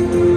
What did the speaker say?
you.